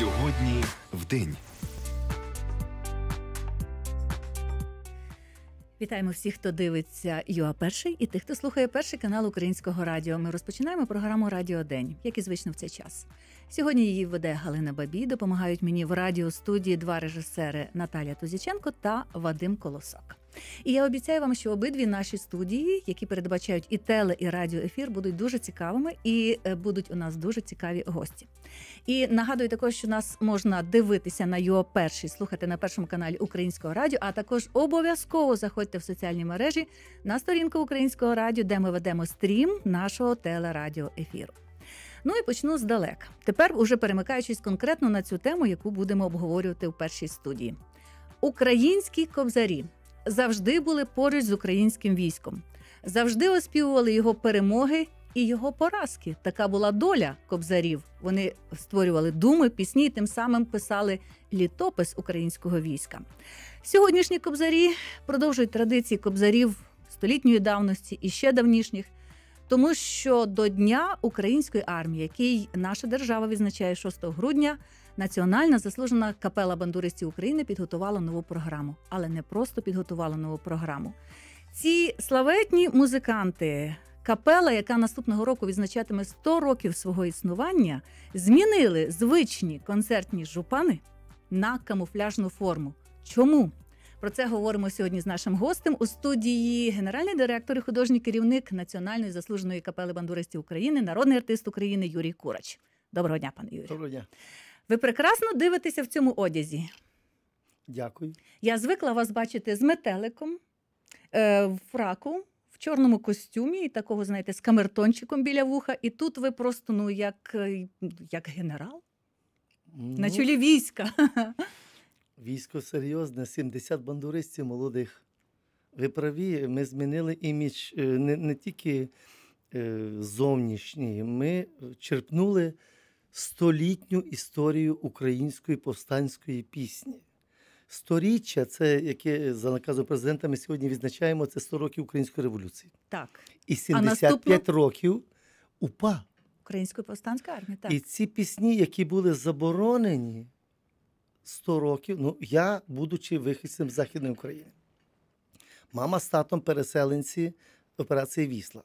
Сьогодні в день. Вітаємо всіх, хто дивиться ЮА Перший і тих, хто слухає перший канал Українського радіо. Ми розпочинаємо програму Радіо День, як і звично в цей час. Сьогодні її веде Галина Бабій. Допомагають мені в радіостудії два режисери Наталія Тузіченко та Вадим Колосак. І я обіцяю вам, що обидві наші студії, які передбачають і теле, і радіоефір, будуть дуже цікавими і е, будуть у нас дуже цікаві гості. І нагадую також, що нас можна дивитися на його перший, слухати на першому каналі Українського радіо, а також обов'язково заходьте в соціальні мережі на сторінку Українського радіо, де ми ведемо стрім нашого телерадіоефіру. Ну і почну здалека. Тепер, уже перемикаючись конкретно на цю тему, яку будемо обговорювати в першій студії. Українські кобзарі завжди були поруч з українським військом, завжди оспівували його перемоги і його поразки. Така була доля кобзарів. Вони створювали думи, пісні, і тим самим писали літопис українського війська. Сьогоднішні кобзарі продовжують традиції кобзарів столітньої давності і ще давнішніх. Тому що до Дня української армії, який наша держава відзначає 6 грудня, Національна заслужена капела бандуристів України підготувала нову програму, але не просто підготувала нову програму. Ці славетні музиканти, капела, яка наступного року відзначатиме 100 років свого існування, змінили звичні концертні жупани на камуфляжну форму. Чому? Про це говоримо сьогодні з нашим гостем у студії генеральний директор і художній керівник Національної заслуженої капели бандуристів України, народний артист України Юрій Курач. Доброго дня, пане Юрій. Доброго дня. Ви прекрасно дивитеся в цьому одязі. Дякую. Я звикла вас бачити з метеликом, е, в фраку, в чорному костюмі, і такого, знаєте, з камертончиком біля вуха. І тут ви просто ну як, е, як генерал на Ну, чолі війська. Військо серйозне, 70 бандуристів молодих. Ви праві, ми змінили імідж е, не, не тільки е, зовнішній, ми черпнули столітню історію української повстанської пісні. Сторіччя, це яке за наказом президента ми сьогодні відзначаємо, це 100 років Української революції. Так, І А 75 наступно? років УПА. Української повстанської армії. Так. І ці пісні, які були заборонені 100 років, ну я, будучи вихідцем Західної України, мама з татом переселенці операції Вісла.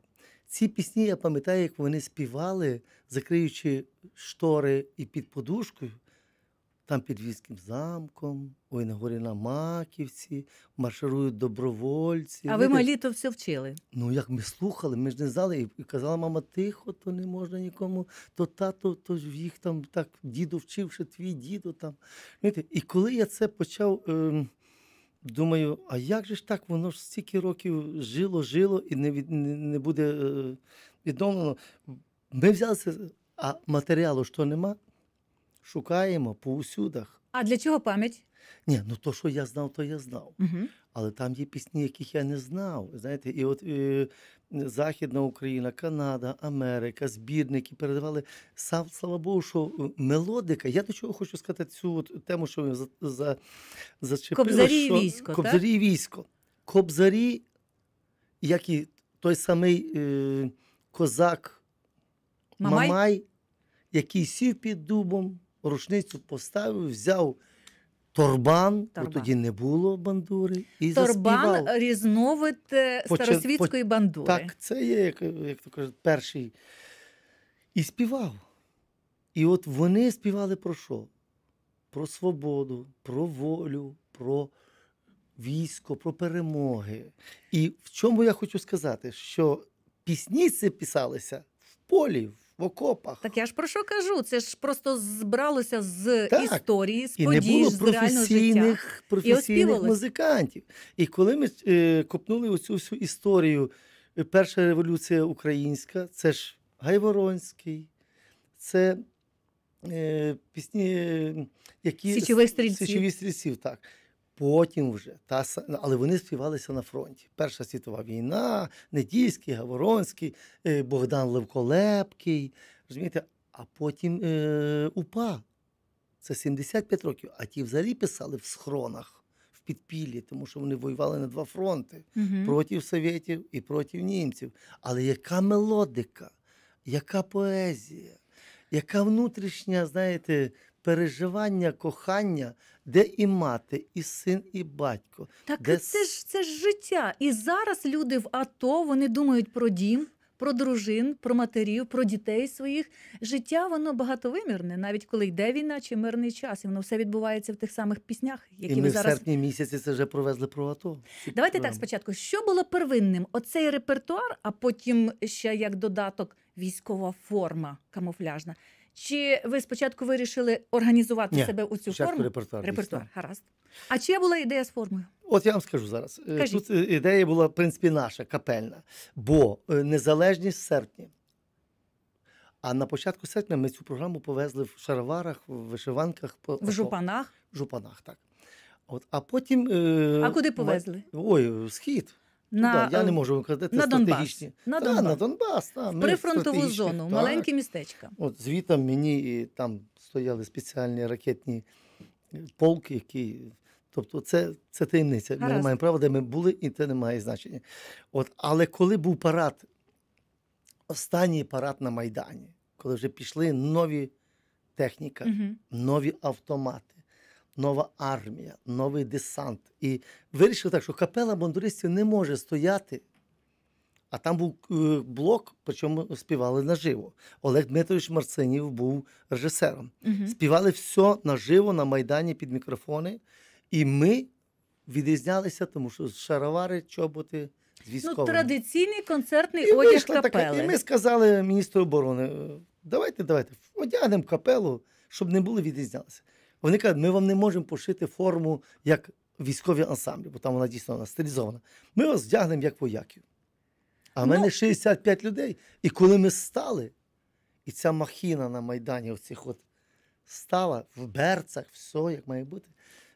Ці пісні я пам'ятаю, як вони співали, закриючи штори і під подушкою, там під Війським замком, ой, на горі на Маківці, марширують добровольці. А ви малі то все вчили. Ну, як ми слухали, ми ж не знали, і- казала мама, тихо, то не можна нікому, то тато, то ж їх там так діду вчив, що твій діду там. І коли я це почав, ем, думаю, а як же ж так, воно ж стільки років жило, жило і не, від, не, не буде е, відновлено. Ми взялися, а матеріалу що нема, шукаємо по усюдах. А для чого пам'ять? Ні, ну то, що я знав, то я знав. Угу. Але там є пісні, яких я не знав. Знаєте, і от е, Західна Україна, Канада, Америка, збірники передавали. Сам, слава Богу, що е, мелодика. Я до чого хочу сказати цю от тему, що ви за, за, зачепили. Кобзарі і що, військо, так? Кобзарі і військо. Кобзарі, як і той самий е, козак Мамай? Мамай, який сів під дубом, рушницю поставив, взяв торбан, бо Торбан. тоді не було бандури, і Торбан заспівав. різновид е, Поча- старосвітської бандури. Так, це є, як, як то кажуть, перший. І співав. І от вони співали про що? Про свободу, про волю, про військо, про перемоги. І в чому я хочу сказати, що пісні ці писалися в полі, в окопах. Так я ж про що кажу? Це ж просто збралося з Так. історії, з І не було з реального життя. професійних, професійних оспівувалось. музикантів. І коли ми е, копнули оцю всю історію, е, перша революція українська, це ж Гайворонський, це е, пісні, е, які Січових стрільців. Січові стрільців, так. Потім вже, та, але вони співалися на фронті. Перша світова війна, Недільський, Гаворонський, е, Богдан Левколепкий, розумієте? а потім е, УПА. Це 75 років, а ті взагалі писали в схронах, в підпіллі, тому що вони воювали на два фронти Мгм. проти совєтів і проти німців. Але яка мелодика, яка поезія, яка внутрішня, знаєте, переживання кохання, де і мати, і син, і батько. Так де це ж це ж життя. І зараз люди в АТО вони думають про дім, про дружин, про матерів, про дітей своїх. Життя воно багатовимірне, навіть коли йде війна чи мирний час, і воно все відбувається в тих самих піснях, які і ми ви в серпні місяці це вже провезли про АТО. Давайте так спочатку. Що було первинним? Оцей репертуар, а потім ще як додаток військова форма камуфляжна. Чи ви спочатку вирішили організувати Ні, себе у цю форму? репертуар. Репертуар, гаразд. А чия була ідея з формою? От я вам скажу зараз. Е, Кажіть. Тут е, ідея була, в принципі, наша, капельна. Бо е, незалежність в серпні. А на початку серпня ми цю програму повезли в шароварах, в вишиванках, по В жупанах? В жупанах, так. От, а потім. е, А куди повезли? Ой, в схід. На, да, я е, не можу вам казати, це на Донбас. На Та, Донбас. на Донбас. Та, прифронтову зону, в так. маленькі містечка. От звітом мені і там стояли спеціальні ракетні е, полки, які. Тобто це, це таємниця. Ми не маємо права, де ми були, і це не має значення. От, але коли був парад, останній парад на Майдані, коли вже пішли нові техніка, Угу. нові автомати, нова армія, новий десант. І вирішили так, що капела бандуристів не може стояти. А там був е, блок, причому співали наживо. Олег Дмитрович Марцинів був режисером. Угу. Співали все наживо на Майдані під мікрофони. І ми відрізнялися, тому що шаровари, чоботи з Ну, традиційний концертний І одяг вийшла така- і ми сказали міністру оборони: давайте, давайте, одягнемо капелу, щоб не були відрізнялися. Вони кажуть, ми вам не можемо пошити форму як військові ансамблі, бо там вона дійсно вона стилізована. Ми вас вдягнемо як вояків. А в Ну- мене 65 людей. І коли ми стали, і ця махіна на Майдані оцих от стала в берцах, все як має бути,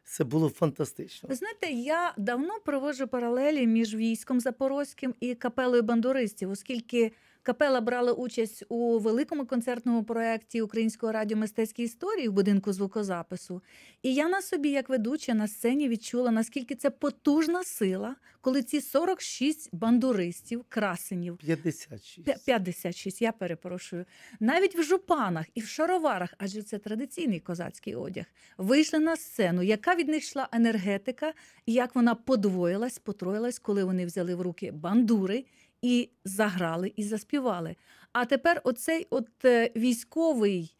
це було фантастично. Ви знаєте, я давно проводжу паралелі між військом запорозьким і капелою бандуристів, оскільки капела брала участь у великому концертному проєкті Українського радіо мистецької історії в будинку звукозапису. І я на собі, як ведуча на сцені, відчула, наскільки це потужна сила, коли ці 46 бандуристів, красенів, 56. П'я- 56, я перепрошую. Навіть в жупанах і в шароварах, адже це традиційний козацький одяг, вийшли на сцену. Яка від них йшла енергетика, і як вона подвоїлась, потроїлась, коли вони взяли в руки бандури і заграли, і заспівали. А тепер оцей от е, військовий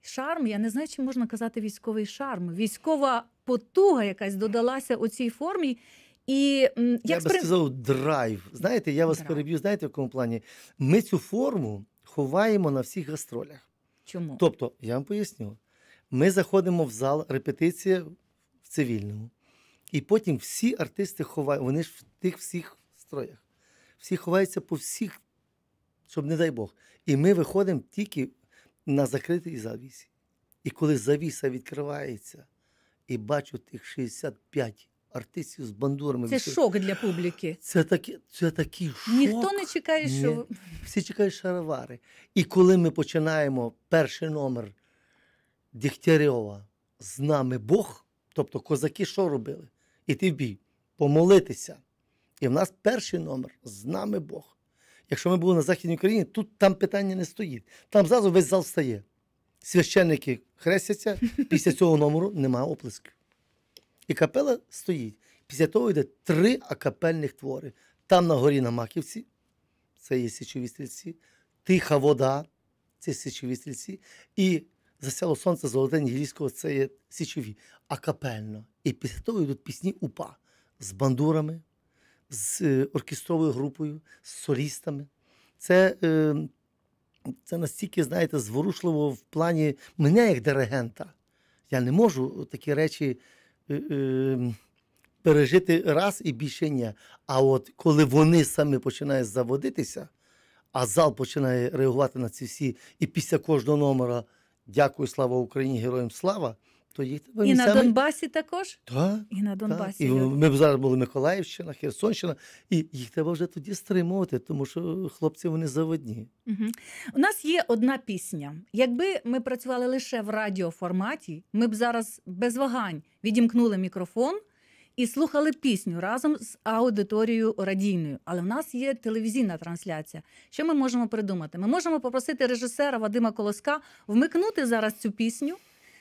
шарм, я не знаю, чи можна казати військовий шарм, військова потуга якась додалася у цій формі. І як Я би сказав, драйв. Знаєте, я вас Драйв. переб'ю, знаєте, в якому плані? Ми цю форму ховаємо на всіх гастролях. Чому? Тобто, я вам поясню, ми заходимо в зал, репетиція в цивільному, і потім всі артисти ховають, вони ж в тих всіх строях. Всі ховаються по всіх, щоб не дай Бог. І ми виходимо тільки на закритий завісі. І коли завіса відкривається, і бачу тих 65 артистів з бандурами. Це шок для публіки. це такі, це такий шок. Ніхто не чекає, Ні. що Всі чекають шаровари. І коли ми починаємо перший номер Дігтярьова з нами Бог, тобто козаки що робили? Іти в бій, помолитися. І в нас перший номер з нами Бог. Якщо ми були на Західній Україні, тут там питання не стоїть. Там зразу весь зал стає. Священники хрестяться, після цього номеру немає оплесків. І капела стоїть. Після того йде три акапельних твори. Там на горі на Маківці, це є січові стрільці, тиха вода, це січові стрільці, і засяло сонце золоте Нігілійського, це є січові, акапельно. І після того йдуть пісні УПА з бандурами, з е, оркестровою групою, з солістами. Це, е, це настільки, знаєте, зворушливо в плані мене як диригента. Я не можу такі речі е, пережити раз і більше ні. А от коли вони самі починають заводитися, а зал починає реагувати на ці всі, і після кожного номера дякую, слава Україні, героям слава, то треба і на Донбасі також. Так, І на так. І ми б зараз були Миколаївщина, Херсонщина, і їх треба вже тоді стримувати, тому що хлопці вони заводні. Мгм. У нас є одна пісня. Якби ми працювали лише в радіоформаті, ми б зараз без вагань відімкнули мікрофон і слухали пісню разом з аудиторією радійною. Але в нас є телевізійна трансляція. Що ми можемо придумати? Ми можемо попросити режисера Вадима Колоска вмикнути зараз цю пісню,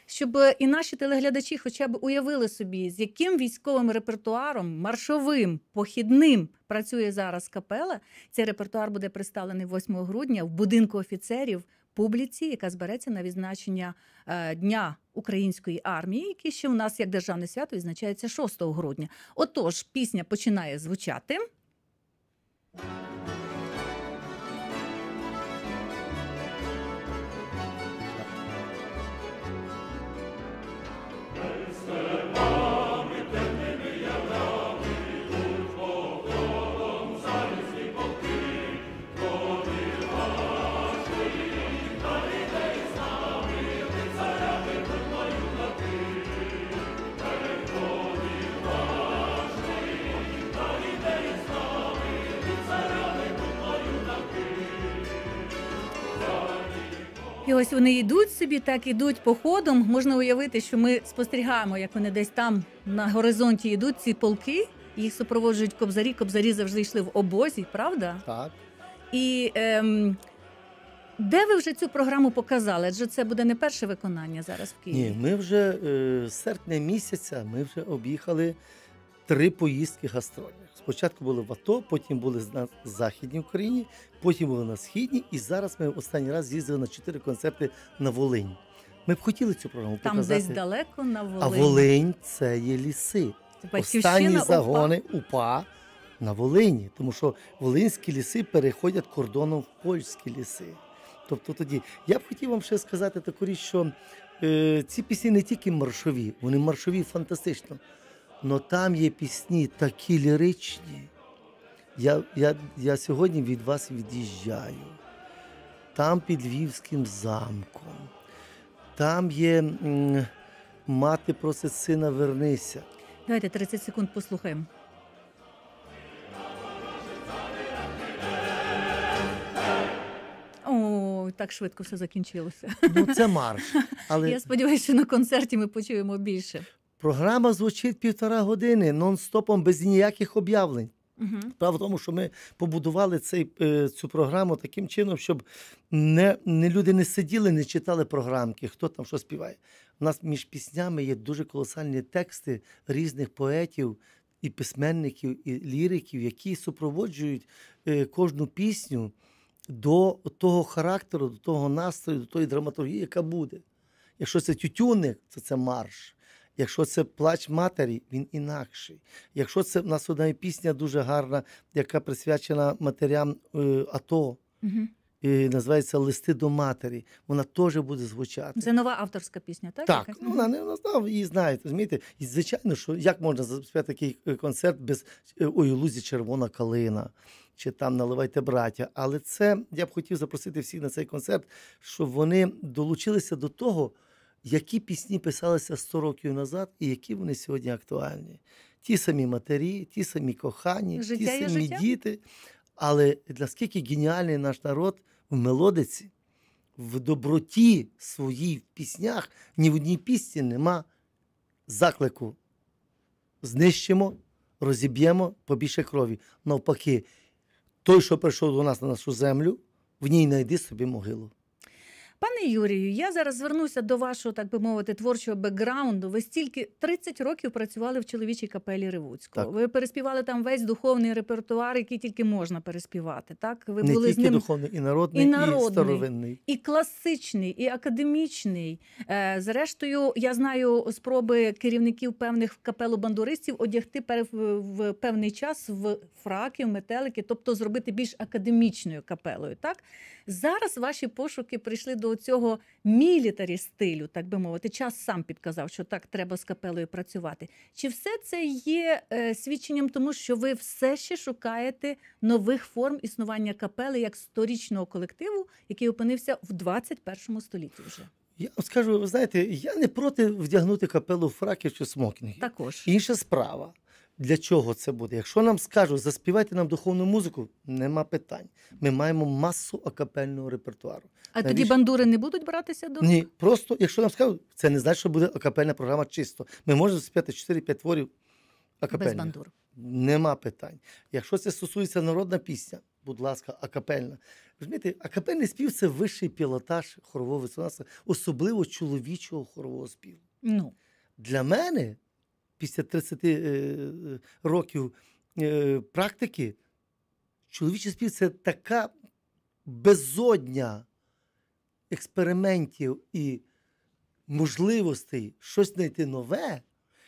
щоб і наші телеглядачі хоча б уявили собі, з яким військовим репертуаром, маршовим, похідним працює зараз капела. Цей репертуар буде представлений 8 грудня в будинку офіцерів публіці, яка збереться на відзначення е, Дня української армії, який ще у нас як державне свято відзначається 6 грудня. Отож, пісня починає звучати. Ось вони йдуть собі, так ідуть походом. Можна уявити, що ми спостерігаємо, як вони десь там на горизонті йдуть ці полки. Їх супроводжують кобзарі. Кобзарі завжди йшли в обозі, правда? Так. І ем, де ви вже цю програму показали? Адже це буде не перше виконання зараз в Києві. Ні, ми вже е, з серпня місяця ми вже об'їхали три поїздки гастрольних. Спочатку були в АТО, потім були на Західній Україні, потім були на Східній, і зараз ми останній раз їздили на чотири концерти на Волинь. Ми б хотіли цю програму Там показати. десь далеко на Волині. А Волинь це є ліси. Батьківщина Останні УПА. загони УПА на Волині, тому що волинські ліси переходять кордоном в польські ліси. Тобто тоді я б хотів вам ще сказати таку річ, що е, ці пісні не тільки маршові, вони маршові фантастично. Але там є пісні такі ліричні. Я, я, я сьогодні від вас від'їжджаю. Там під Львівським замком. Там є м, мати просить сина, вернися. Давайте 30 секунд послухаємо. О, так швидко все закінчилося. Ну, це марш. Але Я сподіваюся, що на концерті ми почуємо більше. Програма звучить півтора години нон-стопом без ніяких об'явлень. Угу. Справа в тому, що ми побудували цей, е, цю програму таким чином, щоб не, не люди не сиділи, не читали програмки, хто там що співає. У нас між піснями є дуже колосальні тексти різних поетів і письменників, і ліриків, які супроводжують е, кожну пісню до того характеру, до того настрою, до тої драматургії, яка буде. Якщо це тютюник, то це марш. Якщо це плач матері, він інакший. Якщо це в нас одна пісня дуже гарна, яка присвячена матерям е, АТО, Угу. і називається Листи до матері. Вона теж буде звучати. Це нова авторська пісня, так? Так, ну вона не вона знав, її знаєте, розумієте? І звичайно, що як можна заспівати такий е, концерт без е, ой, у лузі червона калина, чи там наливайте браття. Але це я б хотів запросити всіх на цей концерт, щоб вони долучилися до того, які пісні писалися 100 років назад, і які вони сьогодні актуальні. Ті самі матері, ті самі кохані, Життя ті самі життя. діти. Але наскільки геніальний наш народ в мелодиці, в доброті своїй в піснях, ні в одній пісні нема заклику. Знищимо, розіб'ємо побільше крові. Навпаки, той, що прийшов до нас на нашу землю, в ній знайди собі могилу. Пане Юрію, я зараз звернуся до вашого, так би мовити, творчого бекграунду. Ви стільки 30 років працювали в чоловічій капелі Ревуцького. Так. Ви переспівали там весь духовний репертуар, який тільки можна переспівати. Так, ви не були тільки з ним духовний, і народний, і і, старовинний. і класичний, і академічний. Е, Зрештою, я знаю спроби керівників певних капелу бандуристів одягти в певний час в фраки, в метелики, тобто зробити більш академічною капелою. Так зараз ваші пошуки прийшли до цього мілітарі стилю, так би мовити. Час сам підказав, що так треба з капелою працювати. Чи все це є е, свідченням тому, що ви все ще шукаєте нових форм існування капели як сторічного колективу, який опинився в 21 столітті вже? Я вам скажу, ви знаєте, я не проти вдягнути капелу в фраки чи смокінги. Також. Інша справа. Для чого це буде? Якщо нам скажуть, заспівайте нам духовну музику, нема питань. Ми маємо масу акапельного репертуару. А тоді бандури не будуть братися до Ні, просто якщо нам скажуть, це не значить, що буде акапельна програма чисто. Ми можемо заспівати 4-5 творів Акапельних. Без бандур. Нема питань. Якщо це стосується народна пісня, будь ласка, акапельна. Розумієте, акапельний спів це вищий пілотаж хорового виконавства, особливо чоловічого хорового співу. Ну, Для мене, після 30 е, е, років е, практики, чоловічий спів це така безодня експериментів і можливостей щось знайти нове.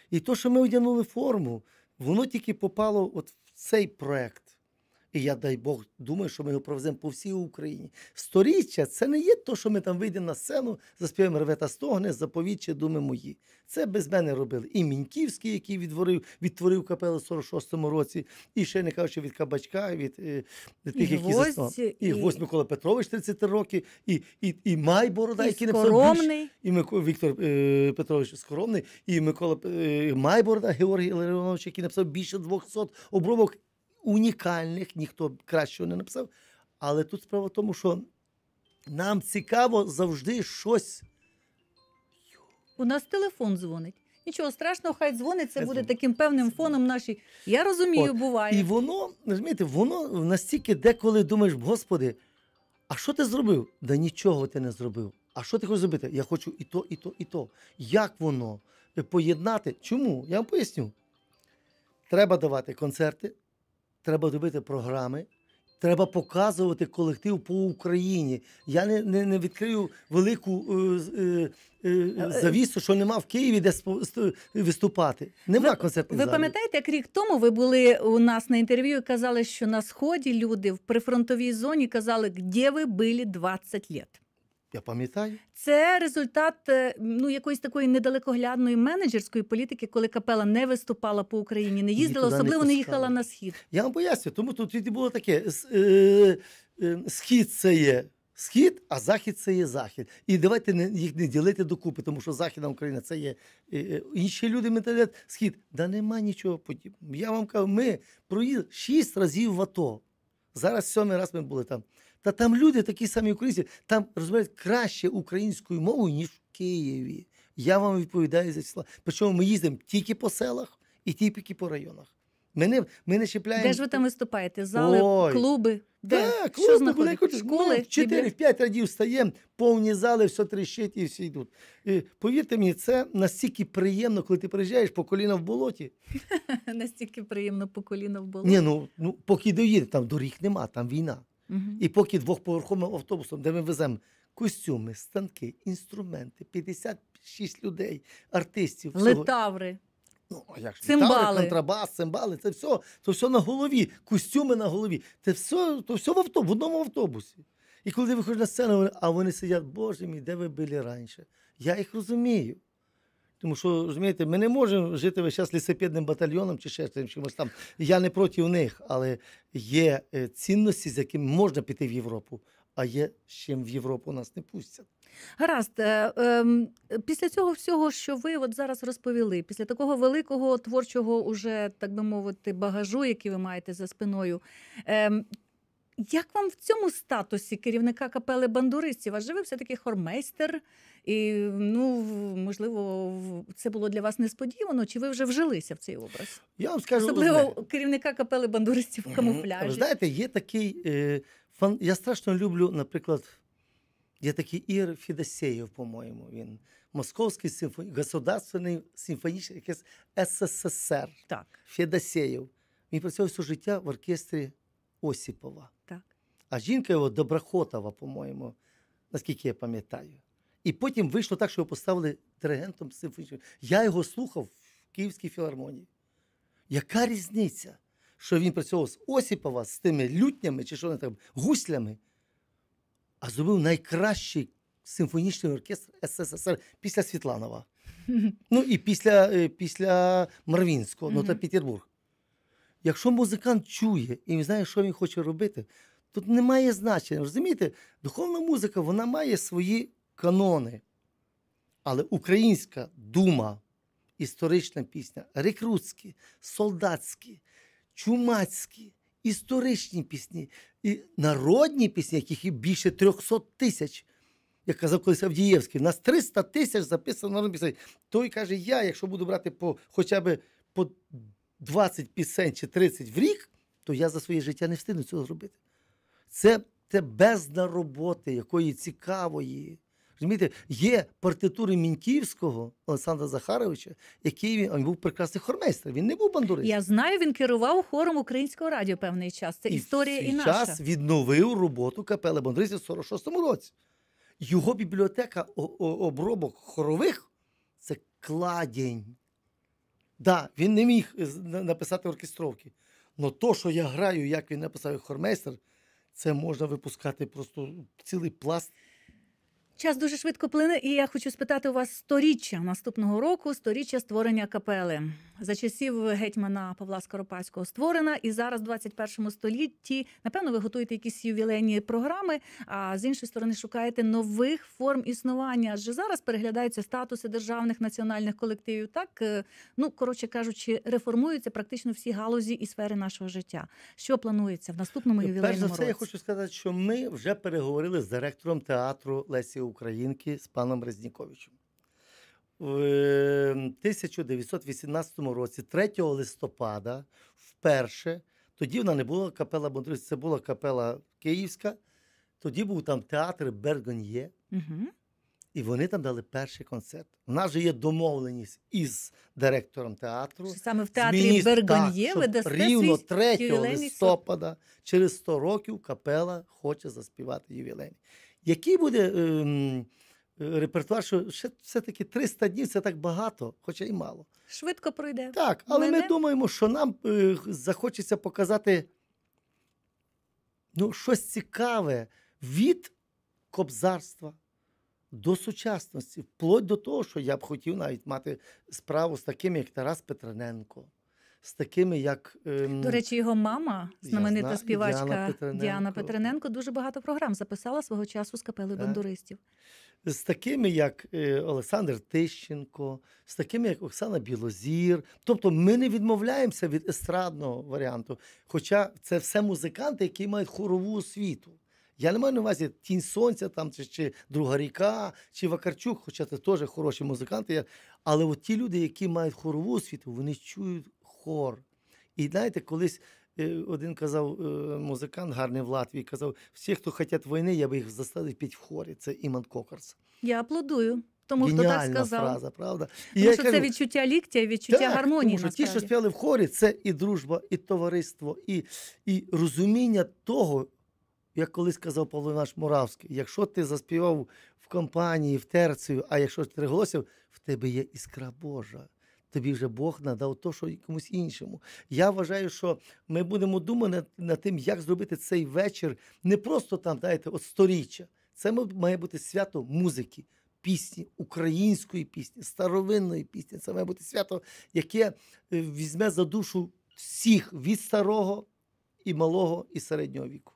І то, що ми одягнули форму, воно тільки попало от в цей проект. І я, дай Бог, думаю, що ми його провеземо по всій Україні. Сторіччя це не є то, що ми там вийдемо на сцену, заспіваємо ревета стогне, заповідь чи думи мої. Це без мене робили. І Міньківський, який відтворив, відтворив капелу в 46-му році, і ще не кажучи від Кабачка, від е, тих, які Гвоздь, заснував. і- І Гвоздь Микола Петрович 30 років, і, і, і Май Борода, і який написав більш, і Мико, Віктор е, Петрович Скоромний, і Микола е, Майборода, Георгій Ларіонович, який написав більше 200 обробок унікальних, ніхто кращого не написав. Але тут справа в тому, що нам цікаво завжди щось. У нас телефон дзвонить. Нічого страшного, хай дзвонить, це буде таким певним фоном нашій. Я розумію, От, буває. І воно, розумієте, воно настільки деколи думаєш, Господи, а що ти зробив? Да нічого ти не зробив. А що ти хочеш зробити? Я хочу і то, і то, і то. Як воно поєднати? Чому? Я вам поясню. Треба давати концерти, треба робити програми, треба показувати колектив по Україні. Я не, не, не відкрию велику е, е, е, завісу, що нема в Києві, де виступати. Нема Ви- концертних Ви залів. пам'ятаєте, як рік тому ви були у нас на інтерв'ю і казали, що на сході люди в прифронтовій зоні казали, де ви були 20 років. Я пам'ятаю. Це результат е, ну якоїсь такої недалекоглядної менеджерської політики, коли капела не виступала по Україні, не їздила, не особливо не пускали. їхала на схід. Я вам поясню, тому тут було таке: е, е, схід це є схід, а захід це є захід. І давайте не, їх не ділити докупи, тому що Західна Україна це є інші люди, менталітет, схід. Да нема нічого подібного. Я вам кажу, ми проїздили шість разів в АТО. Зараз сьомий раз ми були там. Та там люди такі самі українці, там розмовляють краще українською мовою, ніж в Києві. Я вам відповідаю за ці слова. Причому ми їздимо тільки по селах і тільки по районах. Ми не, ми не чіпляємо. Де ж ви там виступаєте? Зали, Ой. клуби? Де? Так, Що клуб, знаходиться? куди- Школи? Ну, в 4-5 радів стаємо, повні зали, все тріщить і всі йдуть. І, повірте мені, це настільки приємно, коли ти приїжджаєш по коліна в болоті. Настільки приємно по коліна в болоті. Ні, ну, ну поки доїде, там доріг нема, там війна. І поки двохповерховим автобусом, де ми веземо костюми, станки, інструменти, 56 людей, артистів. всього. Летаври. Ну, а як ж Цимбали. контрабас, цимбали, це все, то все на голові, костюми на голові. Це все, то все в, авто, в одному автобусі. І коли ти виходиш на сцену, а вони сидять, боже мій, де ви були раніше? Я їх розумію. Тому що, розумієте, ми не можемо жити весь час лісопедним батальйоном чи ще чимось там. Я не проти них, але є е, цінності, з якими можна піти в Європу, а є з чим в Європу нас не пустять. Гаразд, е, ем, після цього всього, що ви от зараз розповіли, після такого великого творчого, уже так би мовити, багажу, який ви маєте за спиною. ем, Як вам в цьому статусі керівника капели бандуристів? Адже ви все-таки хормейстер, і ну можливо, це було для вас несподівано, чи ви вже вжилися в цей образ? Я вам скажу Особливо керівника капели бандуристів в Ви знаєте, є такий е, фан. Я страшно люблю, наприклад, є такий Ір Федосеєв, по-моєму. Він Московський симфоні... государственний симфонічний оркестр СССР. Так, Федосеєв. Він працював все життя в оркестрі Осіпова. так. А жінка його Доброхотова, по-моєму, наскільки я пам'ятаю. І потім вийшло так, що його поставили диригентом симфонічного. Я його слухав в Київській філармонії. Яка різниця, що він працював з Осіпова, з тими лютнями, чи що вони там, гуслями, а зробив найкращий симфонічний оркестр СССР після Світланова. Ну і після, е, після Марвінського, ну та Петербург. Якщо музикант чує і він знає, що він хоче робити, тут немає значення. Розумієте, духовна музика вона має свої канони. Але українська дума, історична пісня, рекрутські, солдатські, чумацькі, історичні пісні і народні пісні, яких більше 300 тисяч. Як казав колись Авдієвський, у нас 300 тисяч записано народних пісень. Той каже, я, якщо буду брати по хоча б по 20 пісень чи 30 в рік, то я за своє життя не встигну цього зробити. Це, це бездна роботи, якої цікавої. Розумієте, є партитури Міньківського Олександра Захаровича, який він, він був прекрасний хормейстер. Він не був бандуристом. Я знаю, він керував хором українського радіо певний час. Це історія і і наша. час відновив роботу капели бандуристів в 46-му році. Його бібліотека обробок хорових це кладень. Да, він не міг написати оркестровки. Але то, що я граю, як він написав хормейстер, це можна випускати просто цілий пласт. Час дуже швидко плине, і я хочу спитати у вас сторіччя наступного року, сторіччя створення капели. За часів гетьмана Павла Скоропадського створена, і зараз, в 21 столітті, напевно, ви готуєте якісь ювілейні програми, а з іншої сторони шукаєте нових форм існування. Адже зараз переглядаються статуси державних національних колективів. Так, е, ну коротше кажучи, реформуються практично всі галузі і сфери нашого життя. Що планується в наступному Перш ювілейному за все, я хочу сказати, що ми вже переговорили з директором театру Лесі Українки з паном Резніковичем. В е, 1918 році, 3 листопада, вперше, тоді вона не була капела Бондрис, це була капела Київська. Тоді був там театр Бергоньє, Угу. і вони там дали перший концерт. У нас же є домовленість із директором театру. Що Саме в театрі міністр- Бергоньє ви дасте рівно 3 ювілейний листопада, через 100 років, капела хоче заспівати ювілейний. Який буде ем, е, репертуар, що ще все-таки 300 днів це так багато, хоча і мало. Швидко пройде. Так, але Мене- ми думаємо, що нам е, захочеться показати ну, щось цікаве від кобзарства до сучасності, вплоть до того, що я б хотів навіть мати справу з такими, як Тарас Петрененко, з такими, як. ем, До речі, його мама, знаменита знаю, співачка Діана Діана Петрененко. Петрененко, дуже багато програм записала свого часу з капелою Так. бандуристів. з такими, як е, Олександр Тищенко, з такими, як Оксана Білозір. Тобто ми не відмовляємося від естрадного варіанту. Хоча це все музиканти, які мають хорову освіту. Я не маю на увазі Тінь Сонця, там, чи, чи Друга ріка, чи Вакарчук, хоча це теж хороші музиканти. Але от ті люди, які мають хорову освіту, вони чують хор. І знаєте, колись е, один казав, е, музикант гарний в Латвії, казав: всі, хто хочуть війни, я би їх заставив піти в хорі. Це Іман Кокарс. Я аплодую тому, хто так сказав. фраза, правда? І Тому я що кажу, це відчуття ліктя і відчуття так, гармонії. Тому що ті, що співали в хорі, це і дружба, і товариство, і, і розуміння того, як колись казав Павло наш Моравський, якщо ти заспівав в компанії, в терцію, а якщо ти голосив, в тебе є іскра Божа. Тобі вже Бог надав то, що комусь іншому. Я вважаю, що ми будемо думати над, над тим, як зробити цей вечір не просто там, знаєте, от сторіччя. Це має бути свято музики, пісні, української пісні, старовинної пісні. Це має бути свято, яке е, візьме за душу всіх від старого і малого, і середнього віку.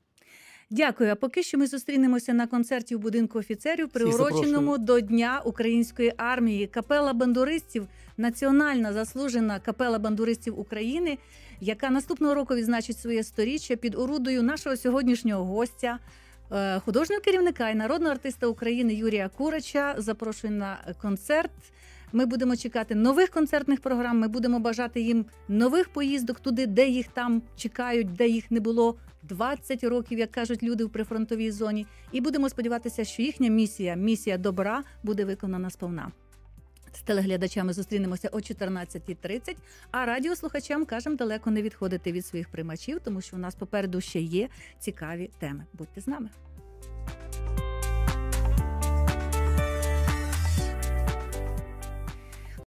Дякую. А поки що ми зустрінемося на концерті в будинку офіцерів, приуроченому до Дня української армії. Капела бандуристів, національна заслужена капела бандуристів України, яка наступного року відзначить своє сторіччя під орудою нашого сьогоднішнього гостя. е, Художнього керівника і народного артиста України Юрія Курача запрошую на концерт. Ми будемо чекати нових концертних програм. Ми будемо бажати їм нових поїздок туди, де їх там чекають, де їх не було 20 років, як кажуть люди в прифронтовій зоні. І будемо сподіватися, що їхня місія, місія добра, буде виконана сповна. З телеглядачами зустрінемося о 14.30, а радіослухачам кажемо далеко не відходити від своїх приймачів, тому що у нас попереду ще є цікаві теми. Будьте з нами.